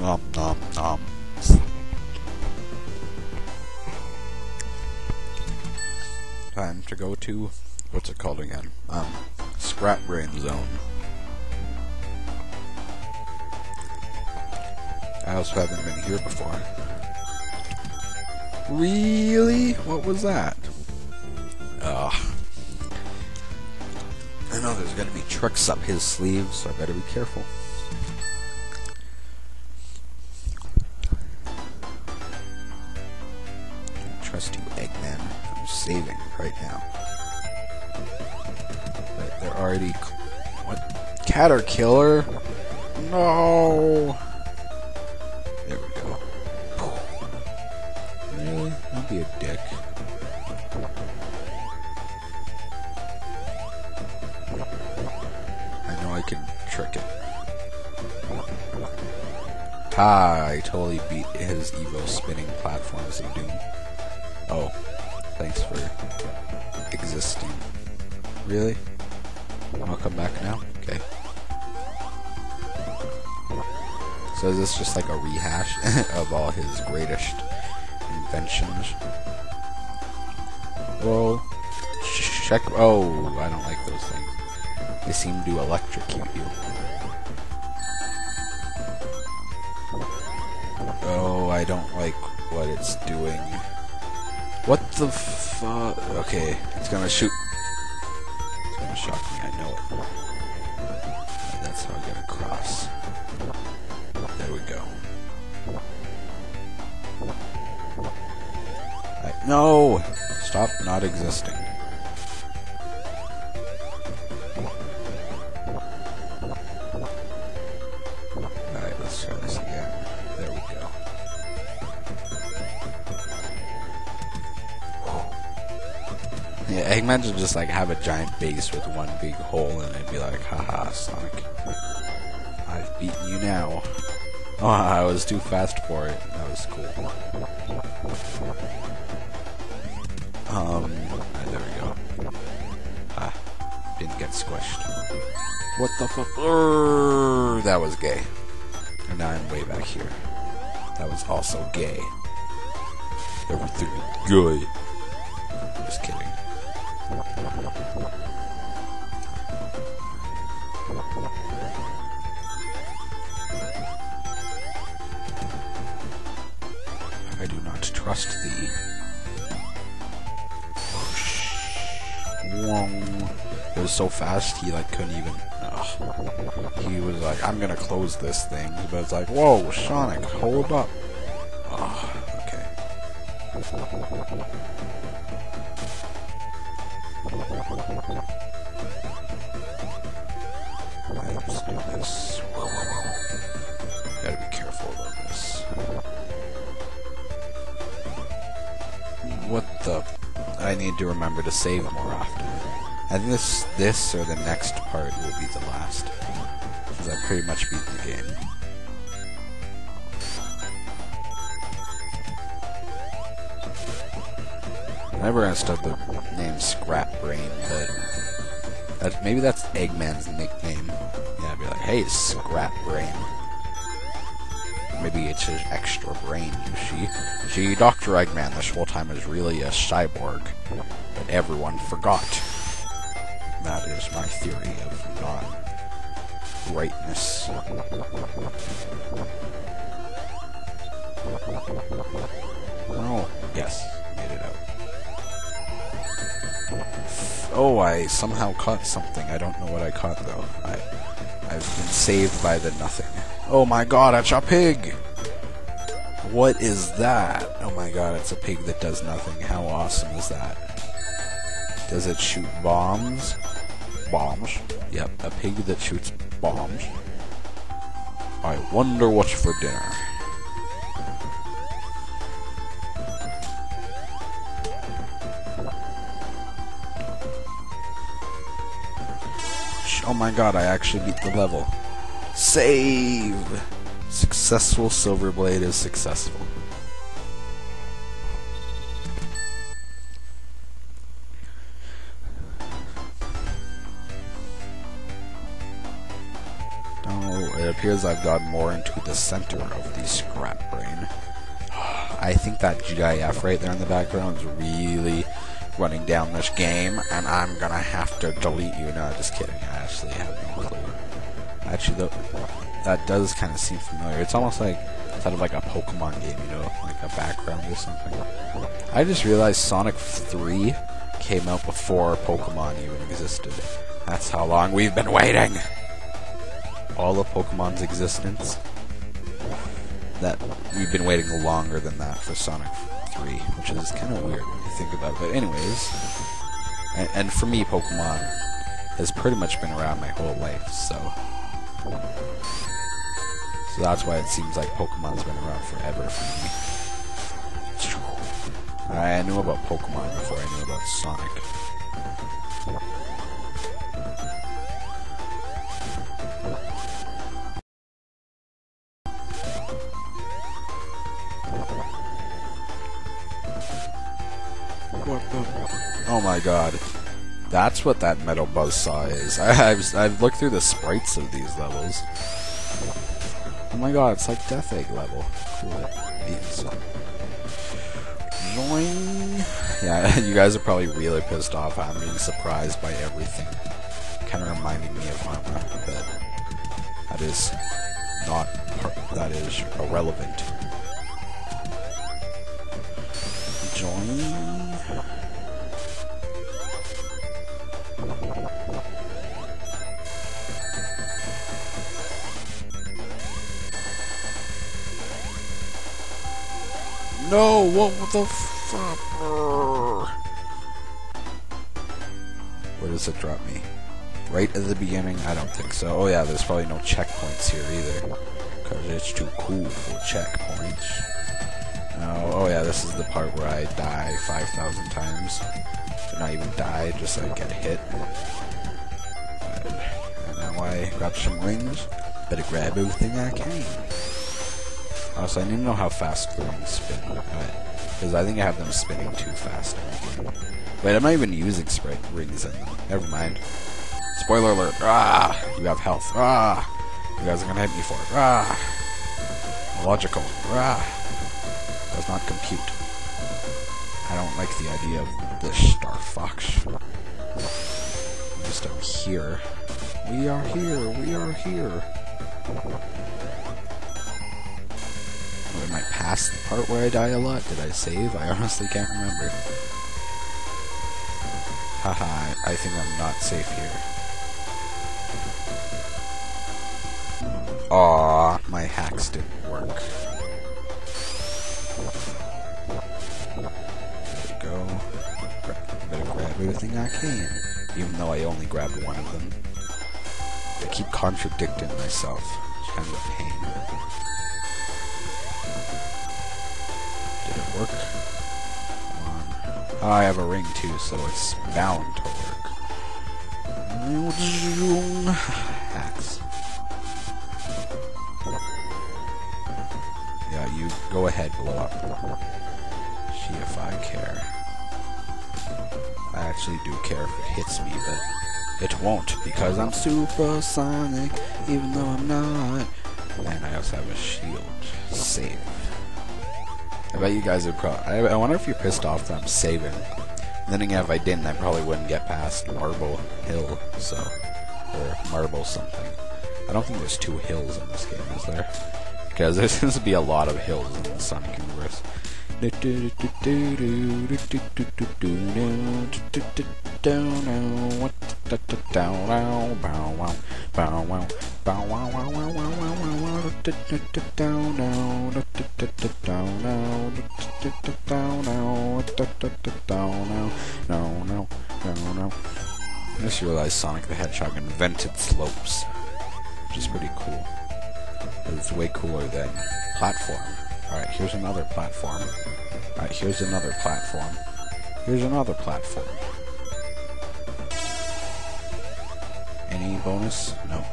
Nom nom nom. Time to go to what's it called again? Um, Scrap Brain Zone. I also haven't been here before. Really? What was that? Ugh. I know there's gonna be tricks up his sleeve, so I better be careful. Saving right now. But they're already. What? Caterkiller? No! There we go. Really? Don't be a dick. I know I can trick it. Ah, I totally beat his Evo spinning platforms of Doom. Oh, thanks for existing. Really? I'll come back now? Okay. So is this just like a rehash of all his greatest inventions? Well, ch- check. Oh, I don't like those things. They seem to electrocute you. Oh, I don't like what it's doing. What the fuck? Okay, it's gonna shoot. It's gonna shock me, I know it. That's how I get across. There we go. I, no! Stop not existing. Eggman should just like have a giant base with one big hole in it and be like, haha, Sonic. I've beaten you now. Oh, I was too fast for it. That was cool. Um, ah, there we go. Ah, didn't get squished. What the fuck? That was gay. And now I'm way back here. That was also gay. Everything good. Just kidding. I do not trust thee. Oh, Wong. It was so fast he like couldn't even. Ugh. He was like, "I'm gonna close this thing," but it's like, "Whoa, Sonic, hold up." Ugh, okay. Need to remember to save more often. Think this, this or the next part will be the last, because I've pretty much beat the game. Never understood the name Scrap Brain, but that, maybe that's Eggman's nickname. Yeah, I'd be like, hey, Scrap Brain. Maybe it's his extra brain, you see. See, Dr. Eggman this whole time is really a cyborg, but everyone forgot. That is my theory of non-rightness. Oh, yes, made it out. Oh, I somehow caught something. I don't know what I caught though. I, I've been saved by the nothing. Oh my god, it's a pig! What is that? Oh my god, it's a pig that does nothing. How awesome is that? Does it shoot bombs? Bombs. Yep, a pig that shoots bombs. I wonder what's for dinner. Oh my god, I actually beat the level. Save! Successful Silver Blade is successful. Oh, it appears I've got more into the center of the scrap brain. I think that GIF right there in the background is really running down this game, and I'm gonna have to delete you. No, just kidding. I actually have no clue. Actually, though, that does kind of seem familiar. It's almost like sort of like a Pokemon game, you know, like a background or something. I just realized Sonic 3 came out before Pokemon even existed. That's how long we've been waiting! All of Pokemon's existence. That we've been waiting longer than that for Sonic 3, which is kind of weird when you think about it. But anyways, and, and for me, Pokemon has pretty much been around my whole life, so so that's why it seems like Pokemon's been around forever for me. I knew about Pokemon before I knew about Sonic. What the? Oh my god. That's what that metal buzzsaw is. I, have I've looked through the sprites of these levels. Oh my god, it's like Death Egg level. Cool. Yeah, you guys are probably really pissed off. I'm being surprised by everything. Kind of reminding me of Arma, but that is not part, that is irrelevant. Join. No, what the fuck? Where does it drop me? Right at the beginning? I don't think so. Oh yeah, there's probably no checkpoints here either. Because it's too cool for checkpoints. Oh, oh yeah, this is the part where I die 5,000 times. not even die, just like get hit. And now I grab some rings. Better grab everything I can. Also, I need to know how fast the rings spin. Because I think I have them spinning too fast. Wait, I'm not even using sprite rings in Never mind. Spoiler alert. Ah! You have health. Ah! You guys are gonna hit me for it. Ah! Logical. Ah! Does not compute. I don't like the idea of this Star Fox. Just up here. We are here. We are here. I past the part where I die a lot? Did I save? I honestly can't remember. Haha, I think I'm not safe here. Aw, my hacks didn't work. There we go. Better grab everything I can, even though I only grabbed one of them. I keep contradicting myself. Kind of a pain. Work. Oh, I have a ring too, so it's bound to work. Hacks. Yeah, you go ahead, blow up. See if I care. I actually do care if it hits me, but it won't because I'm supersonic, even though I'm not. And I also have a shield. Save. I bet you guys would probably... I, I wonder if you're pissed off that I'm saving. And then again, if I didn't, I probably wouldn't get past Marble Hill, so... Or Marble something. I don't think there's two hills in this game, is there? Because there seems to be a lot of hills in the Sonic universe. I just realized Sonic the Hedgehog invented slopes, which is pretty cool. It's way cooler than platform. Alright, here's another platform. Alright, here's another platform. Here's another platform. Any bonus? No.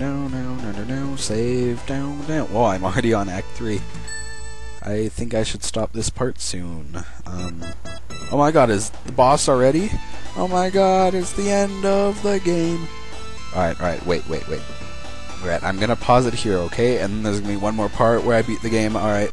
No, no, no, no, no, save, down, down. Whoa, I'm already on Act 3. I think I should stop this part soon. Um, oh my god, is the boss already? Oh my god, it's the end of the game. Alright, alright, wait, wait, wait. Alright, I'm gonna pause it here, okay? And there's gonna be one more part where I beat the game. Alright.